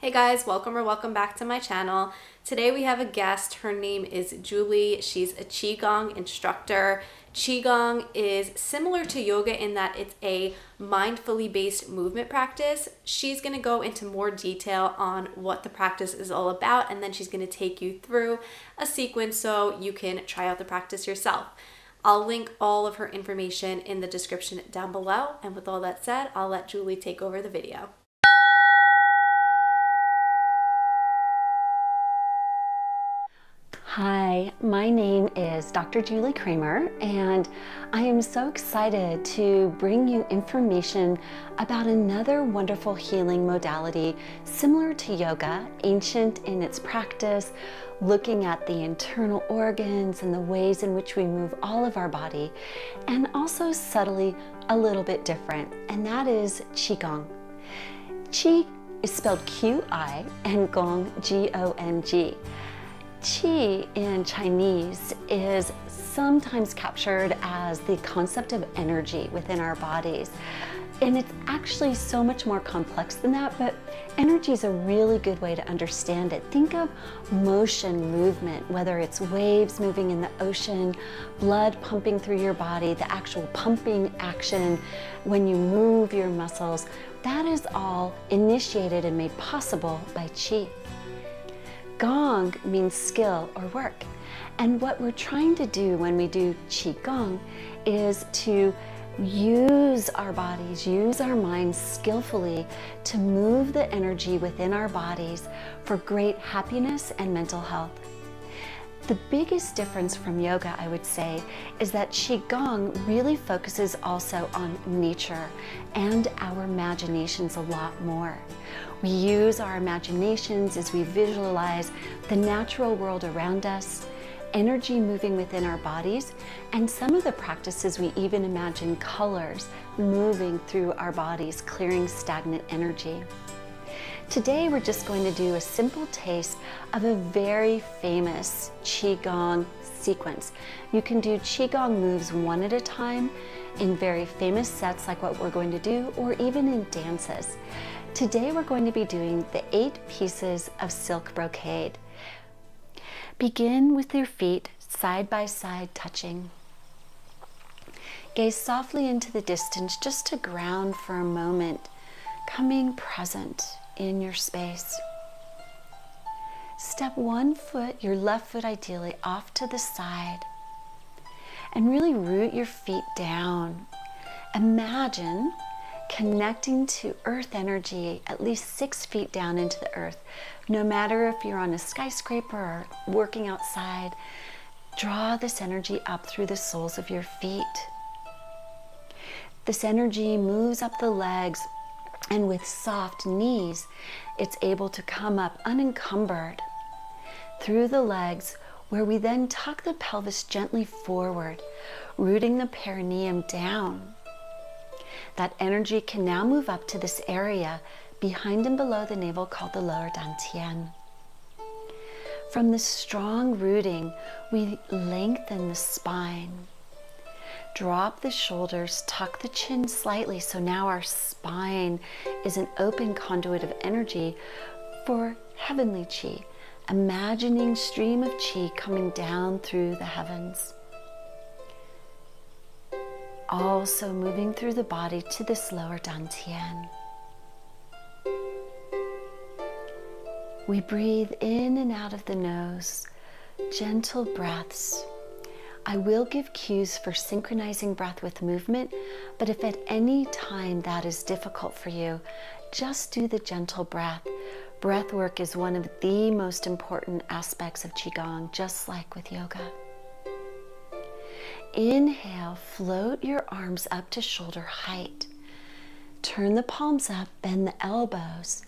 Hey guys, welcome or welcome back to my channel. Today we have a guest. Her name is Juli. She's a Qigong instructor. Qigong is similar to yoga in that it's a mindfully based movement practice. She's going to go into more detail on what the practice is all about and then she's going to take you through a sequence so you can try out the practice yourself. I'll link all of her information in the description down below. And with all that said, I'll let Juli take over the video. Hi, my name is Dr. Juli Kramer, and I am so excited to bring you information about another wonderful healing modality similar to yoga, ancient in its practice, looking at the internal organs and the ways in which we move all of our body, and also subtly a little bit different, and that is Qigong. Qi is spelled Q I and Gong G O N G. Qi in Chinese is sometimes captured as the concept of energy within our bodies. And it's actually so much more complex than that, but energy is a really good way to understand it. Think of motion, movement, whether it's waves moving in the ocean, blood pumping through your body, the actual pumping action when you move your muscles. That is all initiated and made possible by Qi. Gong means skill or work. And what we're trying to do when we do Qigong is to use our bodies, use our minds skillfully to move the energy within our bodies for great happiness and mental health. The biggest difference from yoga, I would say, is that Qigong really focuses also on nature and our imaginations a lot more. We use our imaginations as we visualize the natural world around us, energy moving within our bodies, and some of the practices we even imagine colors moving through our bodies, clearing stagnant energy. Today we're just going to do a simple taste of a very famous Qigong sequence. You can do Qigong moves one at a time in very famous sets like what we're going to do or even in dances. Today we're going to be doing the eight pieces of silk brocade. Begin with your feet side by side touching. Gaze softly into the distance just to ground for a moment, coming present in your space. Step one foot, your left foot ideally, off to the side. And really root your feet down. Imagine connecting to earth energy at least six feet down into the earth. No matter if you're on a skyscraper or working outside, draw this energy up through the soles of your feet. This energy moves up the legs, and with soft knees, it's able to come up unencumbered through the legs, where we then tuck the pelvis gently forward, rooting the perineum down. That energy can now move up to this area behind and below the navel called the lower dantian. From this strong rooting, we lengthen the spine. Drop the shoulders, tuck the chin slightly so now our spine is an open conduit of energy for heavenly chi, imagining stream of chi coming down through the heavens. Also moving through the body to this lower dantian. We breathe in and out of the nose, gentle breaths I will give cues for synchronizing breath with movement, but if at any time that is difficult for you, just do the gentle breath. Breath work is one of the most important aspects of Qigong, just like with yoga. Inhale, float your arms up to shoulder height. Turn the palms up, bend the elbows.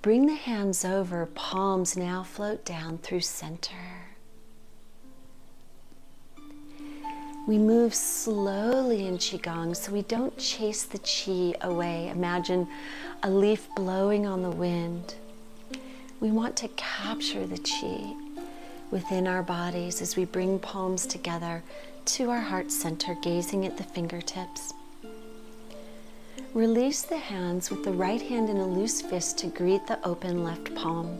Bring the hands over, palms now float down through center. We move slowly in Qigong so we don't chase the Qi away. Imagine a leaf blowing on the wind. We want to capture the Qi within our bodies as we bring palms together to our heart center, gazing at the fingertips. Release the hands with the right hand in a loose fist to greet the open left palm.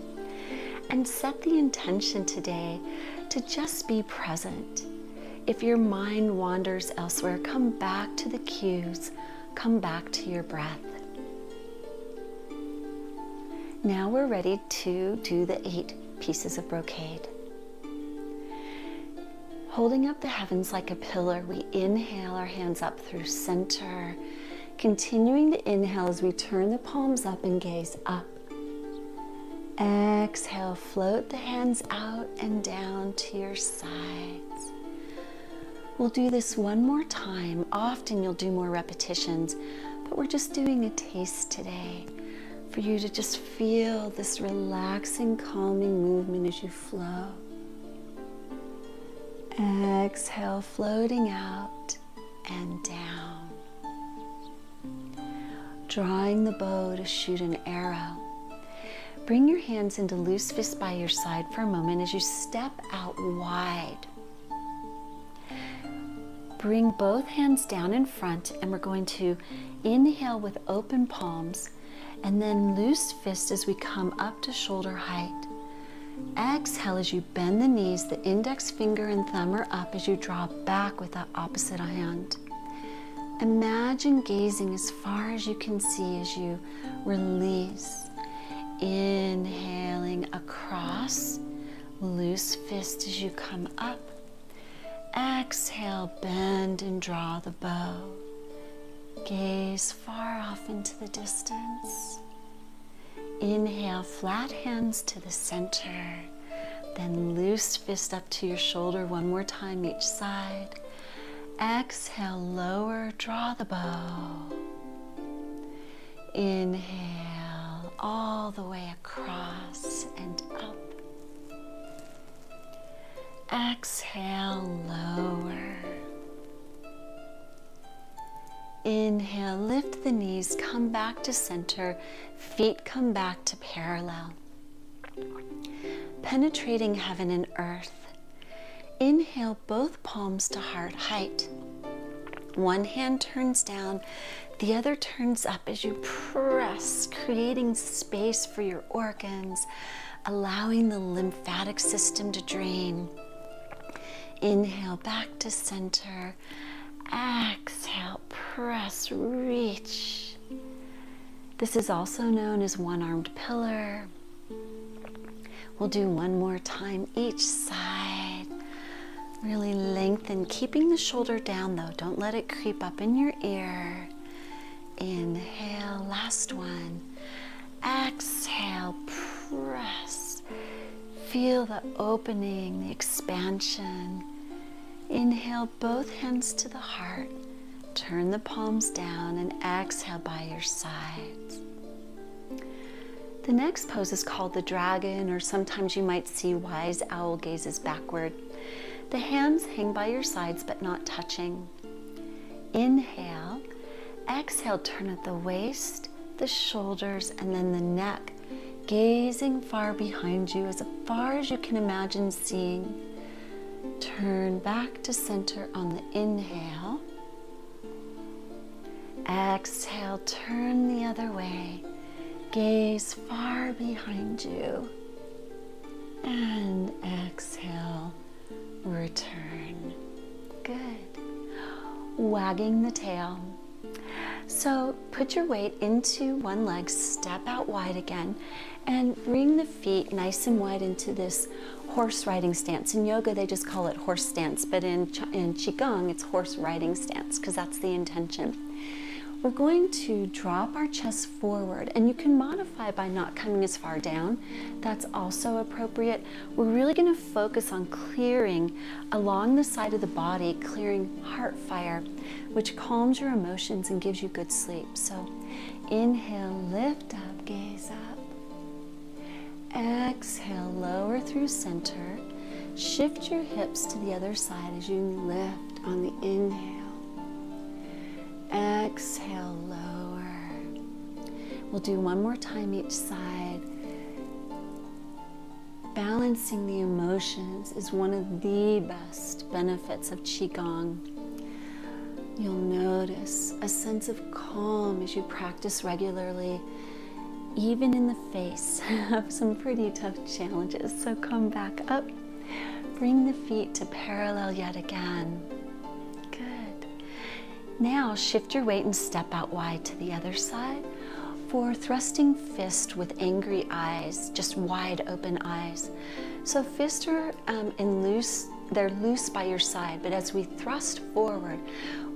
And set the intention today to just be present. If your mind wanders elsewhere, come back to the cues, come back to your breath. Now we're ready to do the eight pieces of brocade. Holding up the heavens like a pillar, we inhale our hands up through center, continuing to inhale as we turn the palms up and gaze up. Exhale, float the hands out and down to your sides. We'll do this one more time. Often you'll do more repetitions, but we're just doing a taste today for you to just feel this relaxing, calming movement as you flow. Exhale, floating out and down. Drawing the bow to shoot an arrow. Bring your hands into loose fists by your side for a moment as you step out wide. Bring both hands down in front, and we're going to inhale with open palms and then loose fist as we come up to shoulder height. Exhale as you bend the knees, the index finger and thumb are up as you draw back with that opposite hand. Imagine gazing as far as you can see as you release. Inhaling across, loose fist as you come up. Exhale, bend and draw the bow. Gaze far off into the distance. Inhale, flat hands to the center. Then loose fist up to your shoulder one more time each side. Exhale, lower, draw the bow. Inhale, all the way across and up. Exhale, lower. Inhale, lift the knees, come back to center, feet come back to parallel. Penetrating heaven and earth. Inhale, both palms to heart height. One hand turns down, the other turns up as you press, creating space for your organs, allowing the lymphatic system to drain. Inhale, back to center. Exhale, press, reach. This is also known as one armed pillar. We'll do one more time each side. Really lengthen, keeping the shoulder down though. Don't let it creep up in your ear. Inhale, last one. Exhale, press. Feel the opening, the expansion. Inhale both hands to the heart. Turn the palms down and exhale by your sides. The next pose is called the dragon, or sometimes you might see wise owl gazes backward. The hands hang by your sides but not touching. Inhale. Exhale, turn at the waist, the shoulders, and then the neck, gazing far behind you as far as you can imagine seeing. Turn back to center on the inhale. Exhale, turn the other way. Gaze far behind you. And exhale, return. Good. Wagging the tail. So put your weight into one leg, step out wide again, and bring the feet nice and wide into this horse riding stance. In yoga, they just call it horse stance, but in, in Qigong, it's horse riding stance because that's the intention. We're going to drop our chest forward, and you can modify by not coming as far down. That's also appropriate. We're really going to focus on clearing along the side of the body, clearing heart fire, which calms your emotions and gives you good sleep. So inhale, lift up, gaze up. Exhale, lower through center. Shift your hips to the other side as you lift on the inhale. Exhale, lower. We'll do one more time each side. Balancing the emotions is one of the best benefits of Qigong. You'll notice a sense of calm as you practice regularly, even in the face of some pretty tough challenges. So come back up, bring the feet to parallel yet again. Now shift your weight and step out wide to the other side for thrusting fist with angry eyes, just wide open eyes. So fists are um, in loose, they're loose by your side, but as we thrust forward,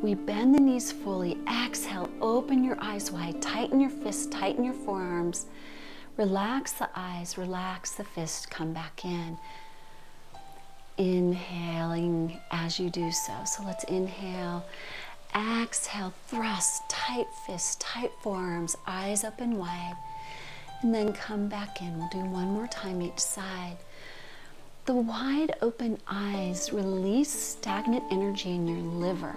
we bend the knees fully. Exhale, open your eyes wide, tighten your fists, tighten your forearms. Relax the eyes, relax the fist, come back in. Inhaling as you do so. So let's inhale Exhale, thrust, tight fists, tight forearms, eyes open wide. And then come back in. We'll do one more time each side. The wide open eyes release stagnant energy in your liver,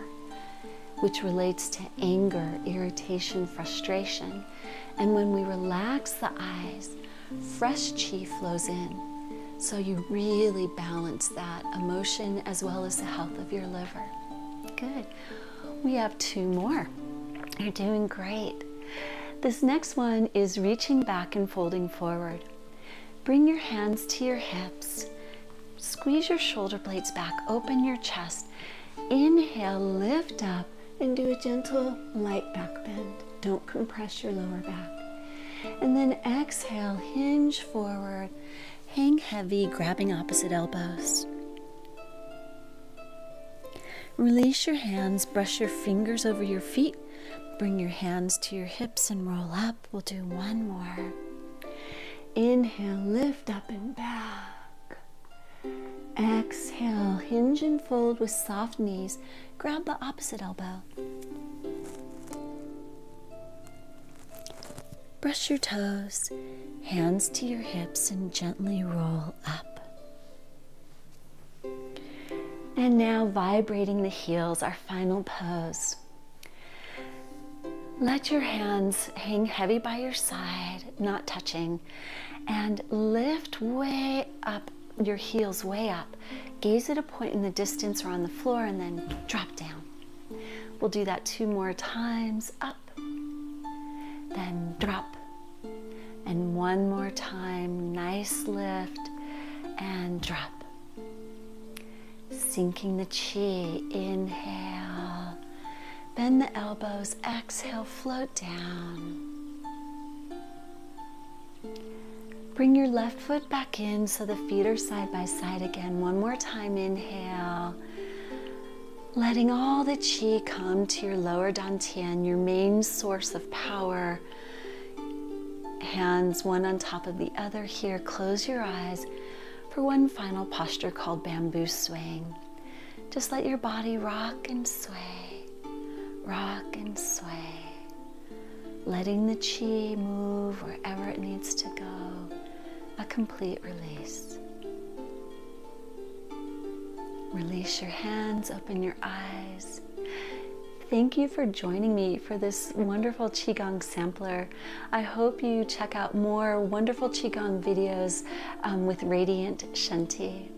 which relates to anger, irritation, frustration. And when we relax the eyes, fresh chi flows in. So you really balance that emotion as well as the health of your liver. Good. We have two more. You're doing great. This next one is reaching back and folding forward. Bring your hands to your hips. Squeeze your shoulder blades back, open your chest. Inhale, lift up, and do a gentle light back bend. Don't compress your lower back. And then exhale, hinge forward, hang heavy, grabbing opposite elbows. Release your hands, brush your fingers over your feet, bring your hands to your hips and roll up. We'll do one more. Inhale, lift up and back. Exhale, hinge and fold with soft knees. Grab the opposite elbow. Brush your toes, hands to your hips, and gently roll up. And now vibrating the heels, our final pose. Let your hands hang heavy by your side, not touching, and lift way up, your heels way up. Gaze at a point in the distance or on the floor and then drop down. We'll do that two more times. Up, then drop. And one more time, nice lift and drop sinking the chi. Inhale. Bend the elbows. Exhale, float down. Bring your left foot back in so the feet are side by side again. One more time. Inhale. Letting all the chi come to your lower dantian, your main source of power. Hands one on top of the other here. Close your eyes for one final posture called bamboo swing. Just let your body rock and sway, rock and sway, letting the chi move wherever it needs to go. A complete release. Release your hands, open your eyes. Thank you for joining me for this wonderful Qigong sampler. I hope you check out more wonderful Qigong videos um, with Radiant Shenti.